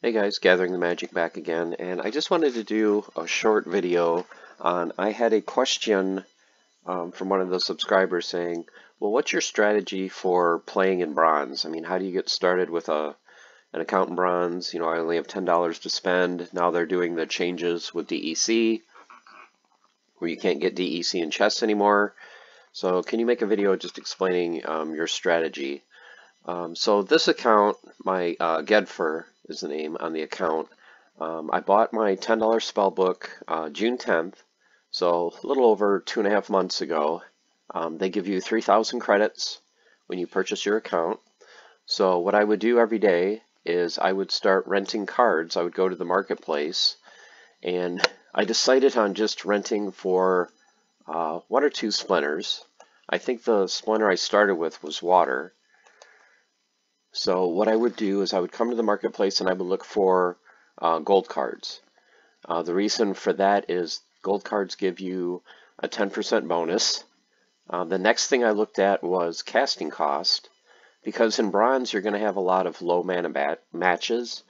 Hey guys, Gathering the Magic back again, and I just wanted to do a short video on, I had a question um, from one of the subscribers saying, well, what's your strategy for playing in bronze? I mean, how do you get started with a an account in bronze? You know, I only have $10 to spend. Now they're doing the changes with DEC, where you can't get DEC in chests anymore. So can you make a video just explaining um, your strategy? Um, so this account, my uh, Gedfer, is the name on the account. Um, I bought my $10 spell book uh, June 10th, so a little over two and a half months ago. Um, they give you 3,000 credits when you purchase your account. So what I would do every day is I would start renting cards. I would go to the marketplace and I decided on just renting for uh, one or two splinters. I think the splinter I started with was water. So what I would do is I would come to the marketplace and I would look for uh, gold cards. Uh, the reason for that is gold cards give you a 10% bonus. Uh, the next thing I looked at was casting cost because in bronze you're going to have a lot of low mana matches.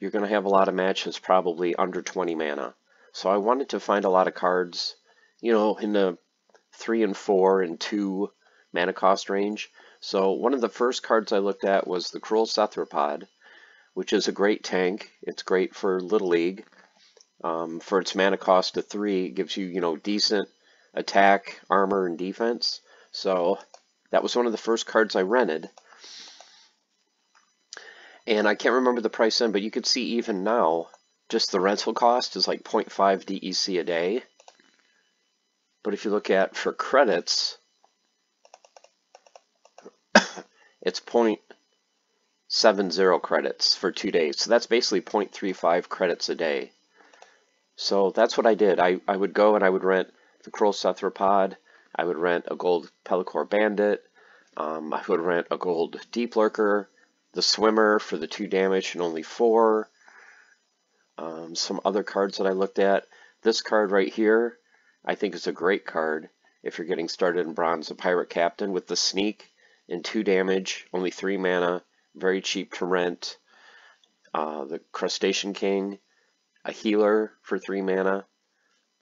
You're going to have a lot of matches probably under 20 mana. So I wanted to find a lot of cards, you know, in the 3 and 4 and 2 mana cost range. So one of the first cards I looked at was the Cruel Sethropod, which is a great tank. It's great for Little League. Um, for its mana cost of 3, it gives you, you know, decent attack, armor, and defense. So that was one of the first cards I rented. And I can't remember the price then, but you could see even now, just the rental cost is like 0.5 DEC a day. But if you look at for credits, it's 0.70 credits for two days. So that's basically 0.35 credits a day. So that's what I did. I, I would go and I would rent the Cruel Sethropod. I would rent a gold Pelacor Bandit. Um, I would rent a gold Deep Lurker. The Swimmer for the two damage and only four. Um, some other cards that I looked at. This card right here, I think is a great card if you're getting started in Bronze, the Pirate Captain with the Sneak and 2 damage, only 3 mana, very cheap to rent. Uh, the Crustacean King, a healer for 3 mana,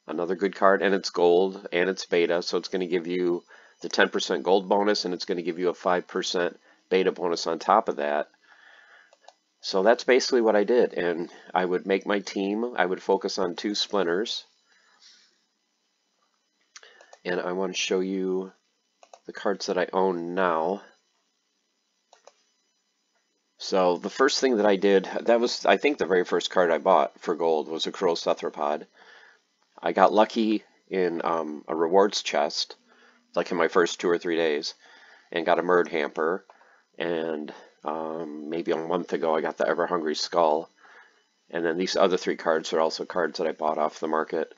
another good card, and it's gold, and it's beta, so it's going to give you the 10% gold bonus, and it's going to give you a 5% beta bonus on top of that. So that's basically what I did, and I would make my team, I would focus on two splinters, and I want to show you the cards that I own now. So the first thing that I did, that was, I think the very first card I bought for gold was a Cruel Sethropod. I got lucky in um, a rewards chest, like in my first two or three days, and got a Murd Hamper. And um, maybe a month ago I got the Ever Hungry Skull. And then these other three cards are also cards that I bought off the market.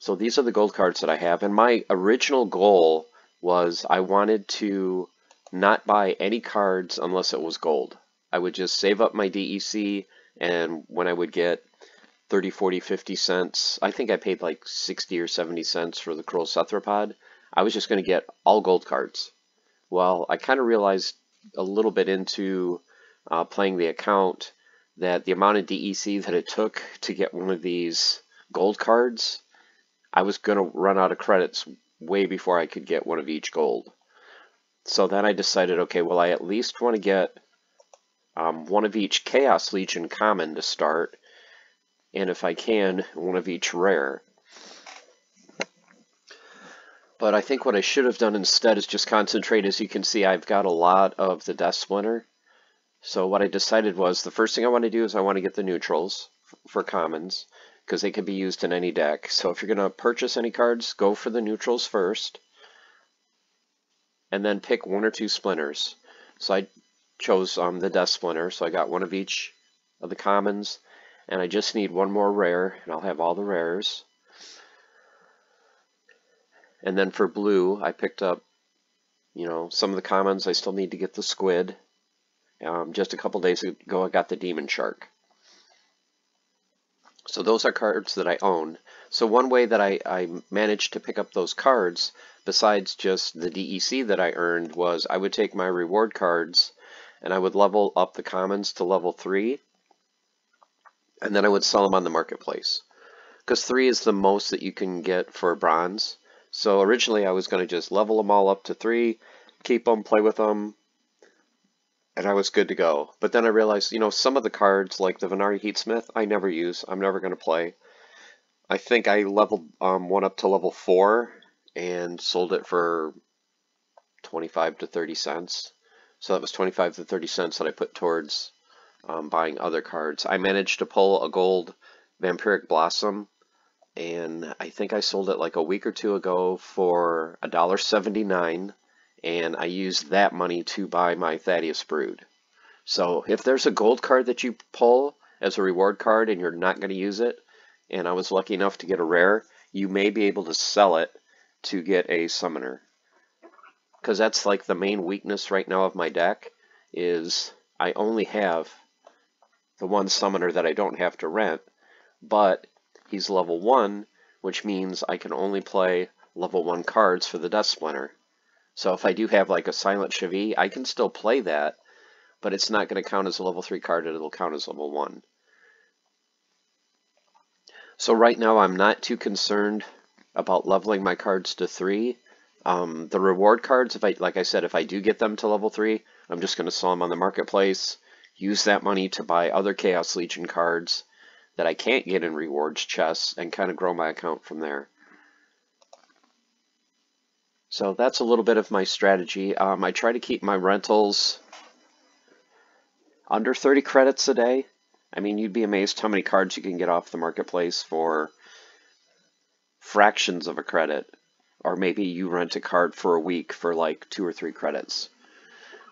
So these are the gold cards that I have. And my original goal was I wanted to not buy any cards unless it was gold. I would just save up my DEC and when I would get 30, 40, 50 cents, I think I paid like 60 or 70 cents for the Cruel Sethropod, I was just going to get all gold cards. Well, I kind of realized a little bit into uh, playing the account that the amount of DEC that it took to get one of these gold cards I was going to run out of credits way before I could get one of each gold. So then I decided, okay, well, I at least want to get um, one of each Chaos Legion common to start, and if I can, one of each rare. But I think what I should have done instead is just concentrate. As you can see, I've got a lot of the Death Splinter. So what I decided was the first thing I want to do is I want to get the neutrals for commons because they can be used in any deck. So if you're going to purchase any cards, go for the neutrals first, and then pick one or two splinters. So I chose um, the Death Splinter, so I got one of each of the commons, and I just need one more rare, and I'll have all the rares. And then for blue, I picked up, you know, some of the commons. I still need to get the squid. Um, just a couple days ago, I got the demon shark. So those are cards that I own. So one way that I, I managed to pick up those cards, besides just the DEC that I earned, was I would take my reward cards and I would level up the commons to level 3, and then I would sell them on the marketplace. Because 3 is the most that you can get for bronze. So originally I was going to just level them all up to 3, keep them, play with them, and I was good to go. But then I realized, you know, some of the cards, like the Venari Heatsmith, I never use. I'm never going to play. I think I leveled um, one up to level 4 and sold it for 25 to 30 cents. So that was 25 to 30 cents that I put towards um, buying other cards. I managed to pull a gold Vampiric Blossom and I think I sold it like a week or two ago for $1.79 and I used that money to buy my Thaddeus Brood. So if there's a gold card that you pull as a reward card and you're not going to use it, and I was lucky enough to get a rare, you may be able to sell it to get a summoner. Because that's like the main weakness right now of my deck is I only have the one summoner that I don't have to rent, but he's level 1, which means I can only play level 1 cards for the Death Splinter. So if I do have like a Silent Shavii, I can still play that, but it's not going to count as a level 3 card, it'll count as level 1. So right now I'm not too concerned about leveling my cards to 3. Um, the reward cards, if I like I said, if I do get them to level 3, I'm just going to sell them on the marketplace, use that money to buy other Chaos Legion cards that I can't get in rewards chests, and kind of grow my account from there. So that's a little bit of my strategy. Um, I try to keep my rentals under 30 credits a day. I mean, you'd be amazed how many cards you can get off the marketplace for fractions of a credit. Or maybe you rent a card for a week for like two or three credits.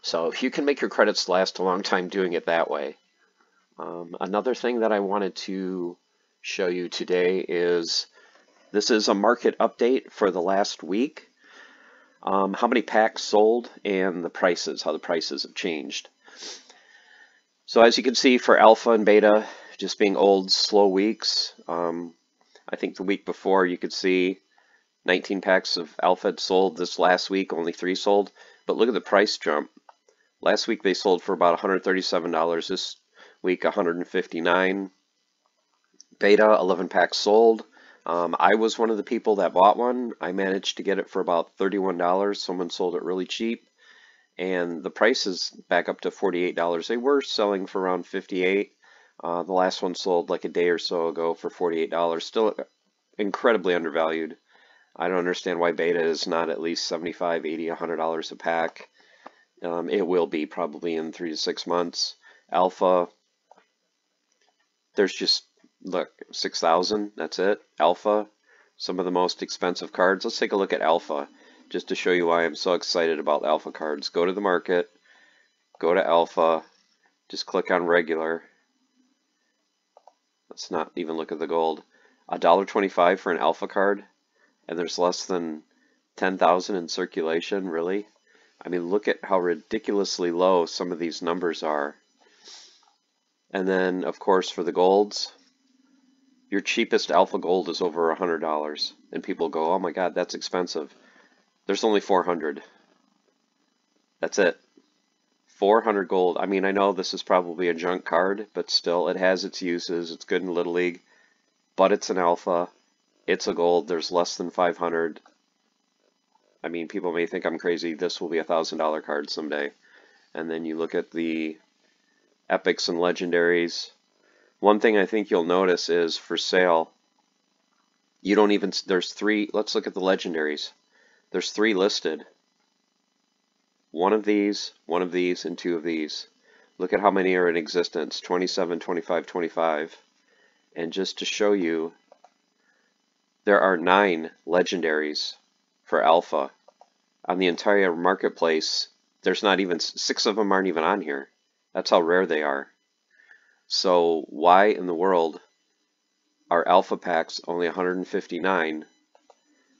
So if you can make your credits last a long time doing it that way. Um, another thing that I wanted to show you today is this is a market update for the last week um, how many packs sold, and the prices, how the prices have changed. So as you can see for alpha and beta, just being old, slow weeks, um, I think the week before you could see 19 packs of alpha sold. This last week, only three sold. But look at the price jump. Last week they sold for about $137. This week, 159 Beta, 11 packs sold. Um, I was one of the people that bought one. I managed to get it for about $31. Someone sold it really cheap. And the price is back up to $48. They were selling for around 58 uh, The last one sold like a day or so ago for $48. Still incredibly undervalued. I don't understand why beta is not at least $75, $80, $100 a pack. Um, it will be probably in three to six months. Alpha, there's just look, 6,000, that's it. Alpha, some of the most expensive cards. Let's take a look at Alpha, just to show you why I'm so excited about Alpha cards. Go to the market, go to Alpha, just click on regular. Let's not even look at the gold. $1.25 for an Alpha card, and there's less than 10,000 in circulation, really? I mean, look at how ridiculously low some of these numbers are. And then, of course, for the golds, your cheapest alpha gold is over a hundred dollars. And people go oh my god that's expensive. There's only 400 that's it. 400 gold. I mean I know this is probably a junk card but still it has its uses. It's good in Little League but it's an alpha. It's a gold. There's less than 500 I mean people may think I'm crazy. This will be a thousand dollar card someday. And then you look at the epics and legendaries one thing I think you'll notice is for sale, you don't even, there's three, let's look at the legendaries. There's three listed. One of these, one of these, and two of these. Look at how many are in existence, 27, 25, 25. And just to show you, there are nine legendaries for alpha. On the entire marketplace, there's not even, six of them aren't even on here. That's how rare they are. So why in the world are alpha packs only 159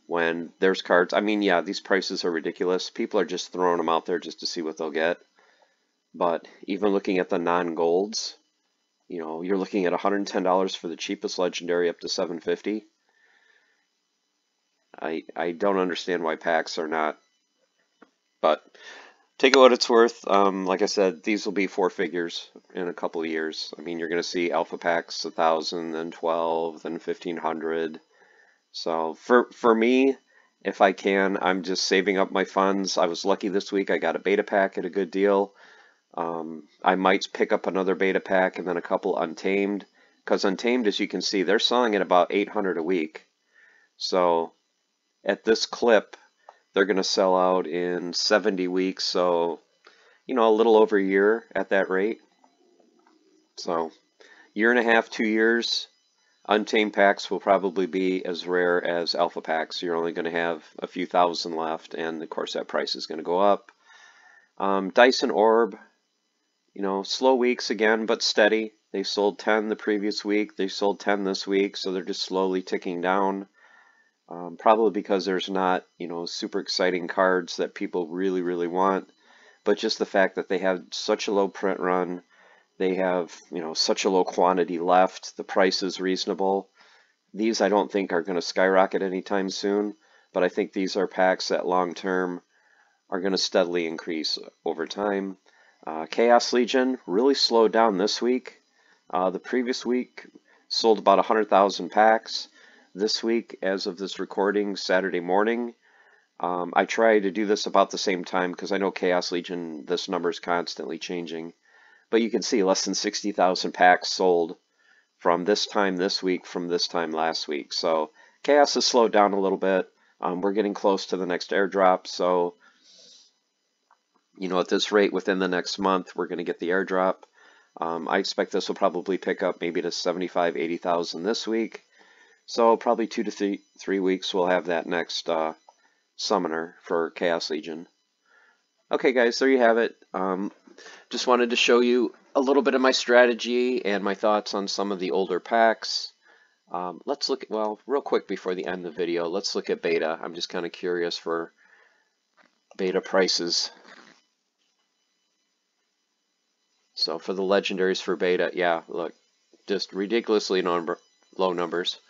when there's cards? I mean, yeah, these prices are ridiculous. People are just throwing them out there just to see what they'll get. But even looking at the non-golds, you know, you're looking at $110 for the cheapest legendary up to 750. I I don't understand why packs are not. But take it what it's worth. Um, like I said, these will be four figures in a couple of years. I mean, you're going to see alpha packs 1,000, then 12, then 1,500. So for, for me, if I can, I'm just saving up my funds. I was lucky this week. I got a beta pack at a good deal. Um, I might pick up another beta pack and then a couple untamed. Because untamed, as you can see, they're selling at about 800 a week. So at this clip, they're going to sell out in 70 weeks, so, you know, a little over a year at that rate. So, year and a half, two years, untamed packs will probably be as rare as alpha packs. You're only going to have a few thousand left, and of course that price is going to go up. Um, Dyson Orb, you know, slow weeks again, but steady. They sold 10 the previous week. They sold 10 this week, so they're just slowly ticking down. Um, probably because there's not, you know, super exciting cards that people really, really want, but just the fact that they have such a low print run, they have, you know, such a low quantity left, the price is reasonable. These I don't think are going to skyrocket anytime soon, but I think these are packs that long term are going to steadily increase over time. Uh, Chaos Legion really slowed down this week. Uh, the previous week sold about 100,000 packs this week as of this recording Saturday morning. Um, I try to do this about the same time because I know Chaos Legion, this number is constantly changing. But you can see less than 60,000 packs sold from this time this week from this time last week. So Chaos has slowed down a little bit. Um, we're getting close to the next airdrop. So, you know, at this rate, within the next month, we're going to get the airdrop. Um, I expect this will probably pick up maybe to 75, 80,000 this week. So probably two to three, three weeks we'll have that next uh, summoner for Chaos Legion. Okay guys, there you have it. Um, just wanted to show you a little bit of my strategy and my thoughts on some of the older packs. Um, let's look at, well, real quick before the end of the video, let's look at beta. I'm just kind of curious for beta prices. So for the legendaries for beta, yeah, look, just ridiculously number, low numbers.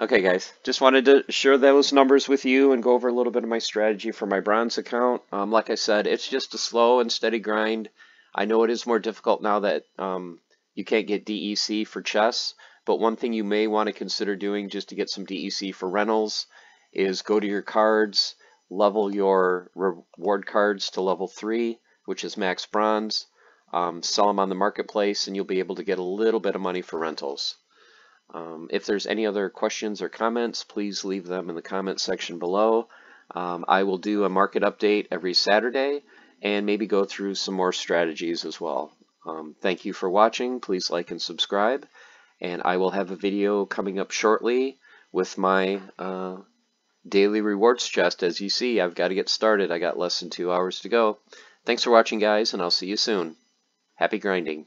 Okay guys, just wanted to share those numbers with you and go over a little bit of my strategy for my bronze account. Um, like I said, it's just a slow and steady grind. I know it is more difficult now that um, you can't get DEC for chess, but one thing you may want to consider doing just to get some DEC for rentals is go to your cards, level your reward cards to level 3, which is max bronze, um, sell them on the marketplace, and you'll be able to get a little bit of money for rentals. Um, if there's any other questions or comments, please leave them in the comment section below. Um, I will do a market update every Saturday and maybe go through some more strategies as well. Um, thank you for watching. Please like and subscribe. And I will have a video coming up shortly with my uh, daily rewards chest. As you see, I've got to get started. I got less than two hours to go. Thanks for watching, guys, and I'll see you soon. Happy grinding.